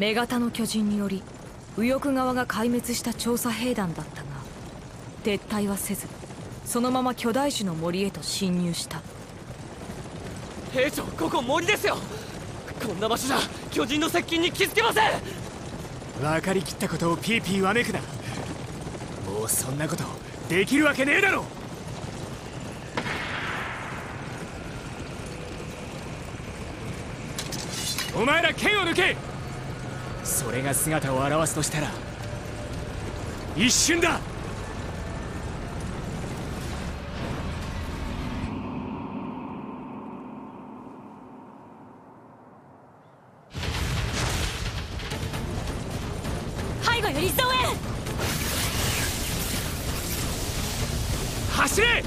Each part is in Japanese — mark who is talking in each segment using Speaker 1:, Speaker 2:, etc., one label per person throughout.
Speaker 1: 女型の巨人により右翼側が壊滅した調査兵団だったが撤退はせずそのまま巨大種の森へと侵入した。
Speaker 2: 兵長ここ森ですよ。こんな場所じゃ巨人の接近に気づけません。
Speaker 3: 分かりきったことをピーピーわめくな。もうそんなことできるわけねえだろ。お前ら剣を抜けそれが姿を現すとしたら一瞬だ!
Speaker 1: 背後より
Speaker 3: 走れ!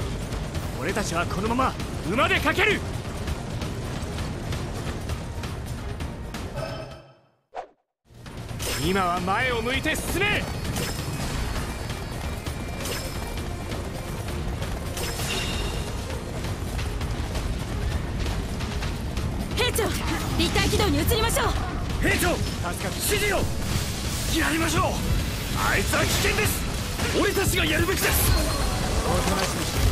Speaker 3: 俺たちはこのまま馬で駆ける今は前を向いて進め。
Speaker 1: 兵長立体軌道に移りましょう。
Speaker 3: 兵長助かる指示をやりましょう。あいつは危険です。俺たちがやるべきです。おとなしくして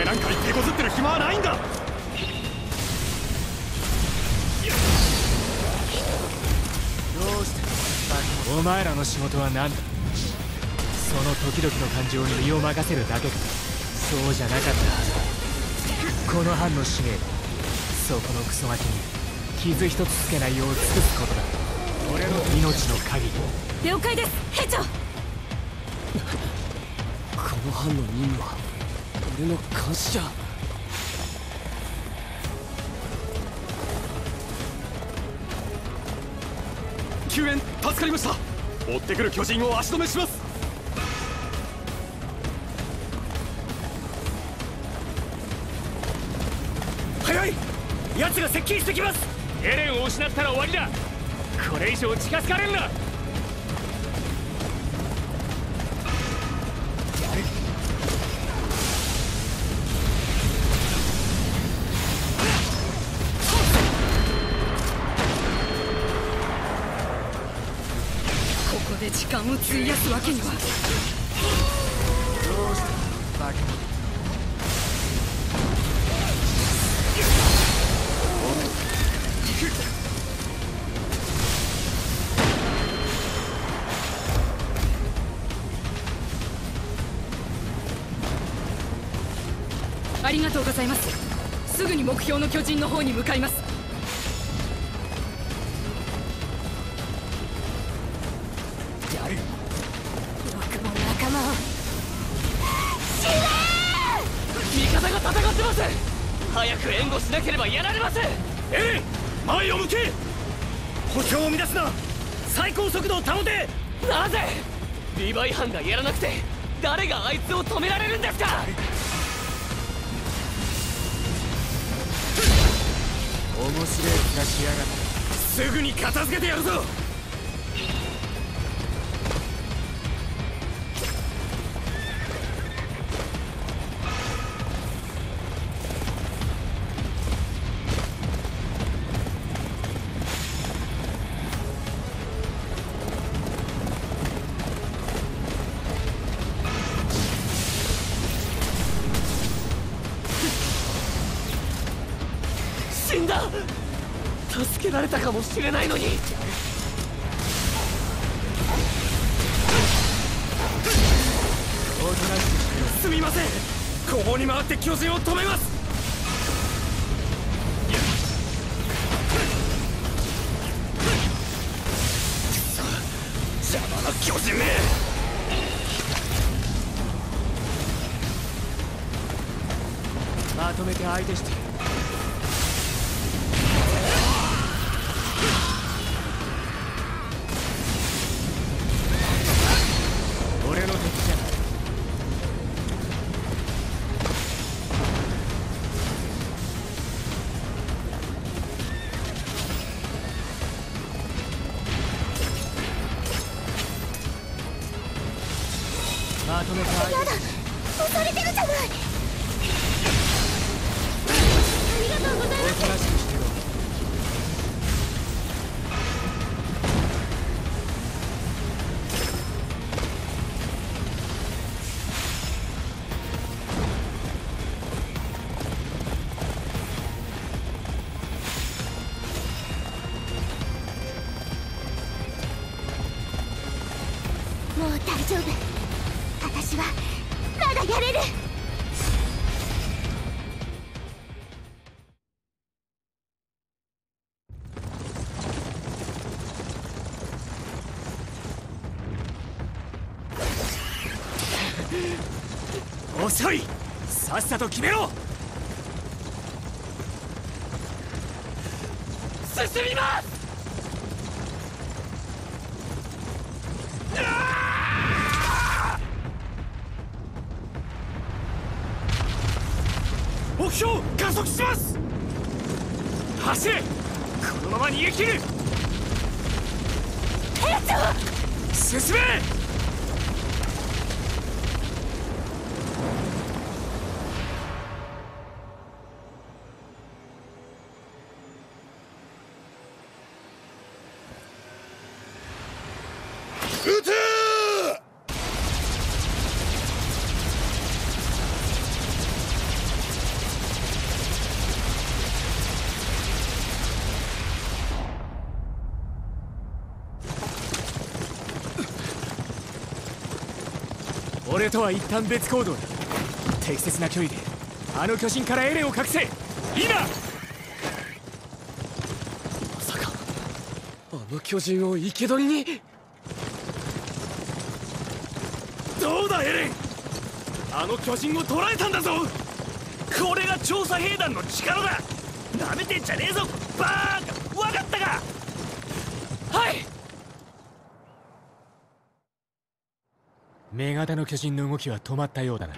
Speaker 3: 前なんかに手こずってる暇はないんだ。お前らの仕事は何だ？その時々の感情に身を任せるだけか。そうじゃなかったはずだ。この班の使命そこのクソガキに傷一つつけないよう尽くすことだ。俺の命の限り
Speaker 1: 了解です兵長。
Speaker 2: この班の任務は？俺の監視じゃ救援助かりました。追ってくる巨人を足止めします。
Speaker 3: 早い。奴が接近してきます。エレンを失ったら終わりだ。これ以上近づかれんな。
Speaker 1: ここで時間を費やすわけには。
Speaker 3: どうしたバカ
Speaker 1: ありがとうございます。すぐに目標の巨人の方に向かいます。
Speaker 2: ます早く援護しなければやられます
Speaker 3: エレン前を向け。歩調を乱すな最高速度を保て。
Speaker 2: なぜリヴァイ班がやらなくて誰があいつを止められるんですか。
Speaker 3: 面白い気がしやがって。すぐに片付けてやるぞ
Speaker 2: 助けられたかもしれないのに。
Speaker 3: おとなしくすみません。後方に回って巨人を止めます。邪魔な巨人め。まとめて相手して。ートの代わりやだ押されてる
Speaker 4: じゃないありがとうございますもう大丈夫。私はまだやれる。
Speaker 3: 遅い！さっさと決めろ！
Speaker 2: 進みます！
Speaker 3: 目標加速します！走れ！このまま逃げ切る！兵長進め！
Speaker 5: 撃て！
Speaker 3: 俺とは一旦別行動だ。適切な距離であの巨人からエレンを隠せ。今
Speaker 2: まさかあの巨人を生け捕りに？
Speaker 3: どうだエレン？あの巨人を捕らえたんだぞ！これが調査兵団の力だ！なめてんじゃねえぞバーカ！わかったか？
Speaker 2: はい！
Speaker 3: 女型の巨人の動きは止まったようだな。